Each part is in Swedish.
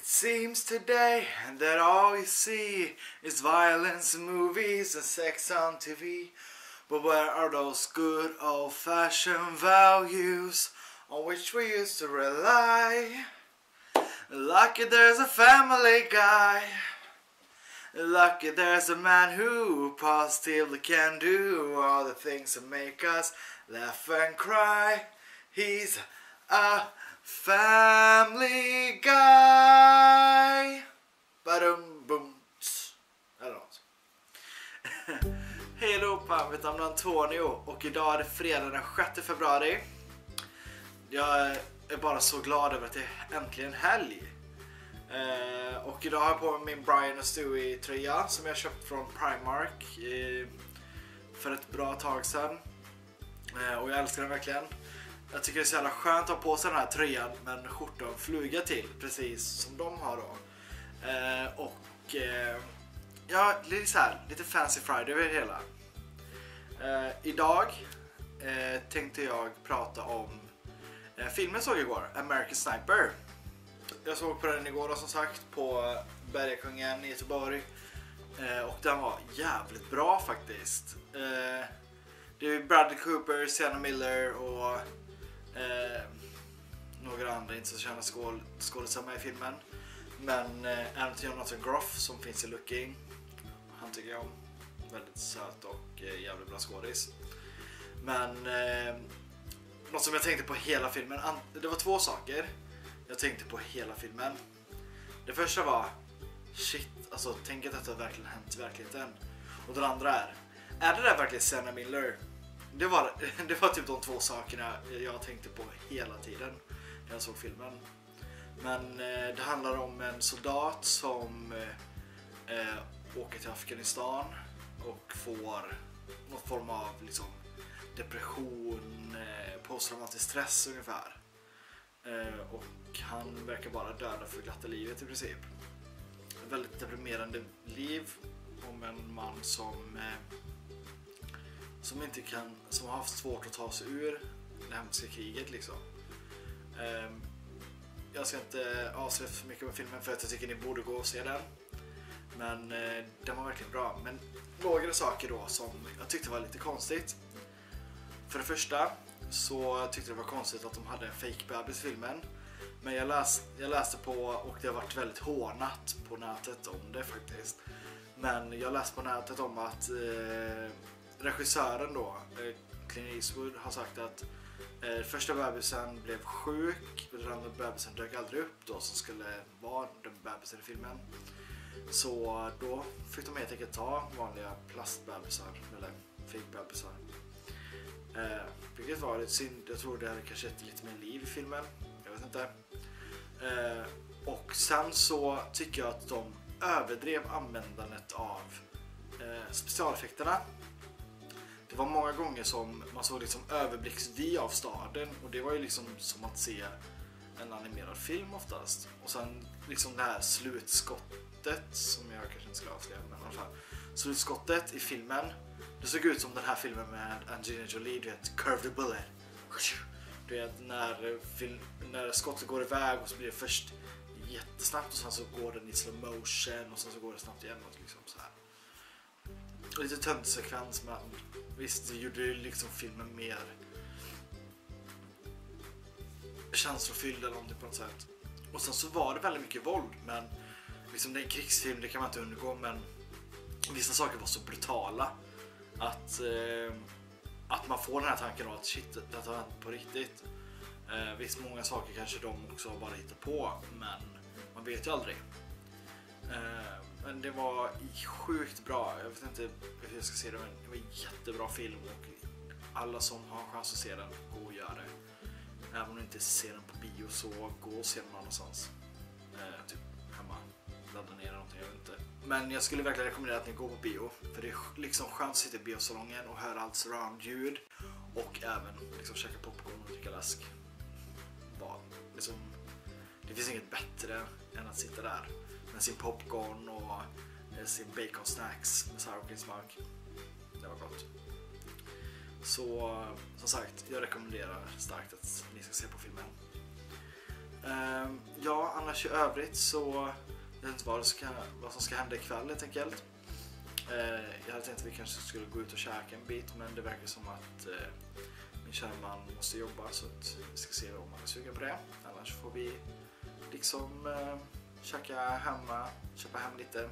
It seems today that all you see is violence in movies and sex on TV. But where are those good old fashioned values on which we used to rely? Lucky there's a family guy. Lucky there's a man who positively can do all the things that make us laugh and cry. He's a family guy. Badum bum. Eller nåt. Hej allihopa, mitt namn är Antonio och idag är det fredag den 6 februari. Jag är bara så glad över att det är äntligen helg. Eh, och idag har jag på mig min Brian och Stewie tröja som jag köpt från Primark eh, för ett bra tag sedan. Eh, och jag älskar den verkligen. Jag tycker det är så jävla skönt att ha på sig den här tröjan med en skjorta och fluga till, precis som de har då. Eh, och eh, ja, lite så här, lite fancy friday över det hela. Eh, idag eh, tänkte jag prata om eh, filmen jag såg igår, American Sniper. Jag såg på den igår då, som sagt på Bergakungen i Göteborg. Eh, och den var jävligt bra faktiskt. Eh, det är Bradley Cooper, Sienna Miller och eh, några andra inte så kända skål, skådisar med i filmen. Men eh, Anthony Jonathan Groff som finns i Looking. Han tycker jag om. Väldigt söt och eh, jävligt bra skådis. Men eh, något som jag tänkte på hela filmen, an- det var två saker jag tänkte på hela filmen. Det första var shit, alltså tänk att detta verkligen hänt i verkligheten. Och den andra är, är det där verkligen Sienna Miller? Det var, det var typ de två sakerna jag tänkte på hela tiden när jag såg filmen. Men eh, det handlar om en soldat som eh, eh, åker till Afghanistan och får någon form av liksom, depression, eh, posttraumatisk stress ungefär. Eh, och han verkar bara döda för glatta livet i princip. Ett väldigt deprimerande liv om en man som eh, som inte kan, som har haft svårt att ta sig ur det hemska kriget liksom. Ehm, jag ska inte avslöja för mycket om filmen för att jag tycker ni borde gå och se den. Men eh, den var verkligen bra. Men några saker då som jag tyckte var lite konstigt. För det första så tyckte jag det var konstigt att de hade en fake bebis i filmen. Men jag, läs, jag läste på och det har varit väldigt hånat på nätet om det faktiskt. Men jag läste på nätet om att eh, regissören då, eh, Clint Eastwood, har sagt att eh, första bebisen blev sjuk och den andra bebisen dök aldrig upp då som skulle vara den bebisen i filmen. Så då fick de helt enkelt ta vanliga plastbebisar, eller fake bebisar. Eh, vilket var lite synd. Jag tror det hade kanske gett lite mer liv i filmen. Jag vet inte. Eh, och sen så tycker jag att de överdrev användandet av eh, specialeffekterna. Det var många gånger som man såg liksom överblicksvy av staden och det var ju liksom som att se en animerad film oftast. Och sen liksom det här slutskottet som jag kanske inte ska avslöja men i alla fall. Slutskottet i filmen. Det såg ut som den här filmen med Angelina Jolie, du vet, Curve the Bullet. Du vet när, när skottet går iväg och så blir det först jättesnabbt och sen så går den i slow motion och sen så går det snabbt igen. Och liksom så här. Lite töntsekvens, men visst det gjorde ju liksom filmen mer känslofylld eller någonting på något sätt. Och sen så var det väldigt mycket våld men liksom det är en krigsfilm, det kan man inte undgå men vissa saker var så brutala att, eh, att man får den här tanken då att shit, det har hänt på riktigt. Eh, visst, många saker kanske de också bara hittar på men man vet ju aldrig. Eh, men det var sjukt bra. Jag vet inte hur jag ska se det men det var en jättebra film och alla som har chans att se den, gå och gör det. Även om du inte ser den på bio så gå och se den någon annanstans. Eh, typ hemma. Ladda ner någonting, jag vet inte. Men jag skulle verkligen rekommendera att ni går på bio. För det är liksom skönt att sitta i biosalongen och höra allt surround-ljud. Och även liksom käka popcorn och dricka läsk. Bara, liksom, det finns inget bättre än att sitta där med sin popcorn och eh, sin bacon snacks med sour cream smak. Det var gott. Så eh, som sagt, jag rekommenderar starkt att ni ska se på filmen. Ehm, ja, annars i övrigt så jag vet inte vad, ska, vad som ska hända ikväll helt enkelt. Eh, jag hade tänkt att vi kanske skulle gå ut och käka en bit men det verkar som att min kära man måste jobba så att vi ska se om han är sugen på det. Annars får vi liksom eh, käka hemma, köpa hem lite.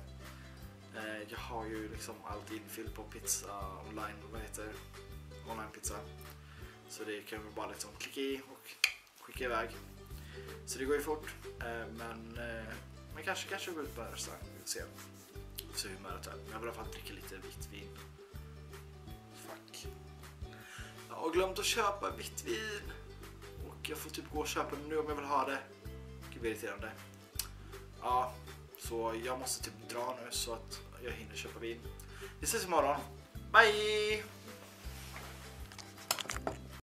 Eh, jag har ju liksom allt infyllt på pizza online, vad heter det? Online pizza. Så det kan vi bara liksom klicka i och skicka iväg. Så det går ju fort. Eh, men, eh, men kanske, kanske gå ut på restaurang. och se. Se hur humöret är. Jag vill i alla fall dricka lite vitt vin. Fuck. Jag har glömt att köpa vitt vin. Och jag får typ gå och köpa det nu om jag vill ha det. Gud vad irriterande. Ja, så jag måste typ dra nu så att jag hinner köpa vin. Vi ses imorgon. Bye!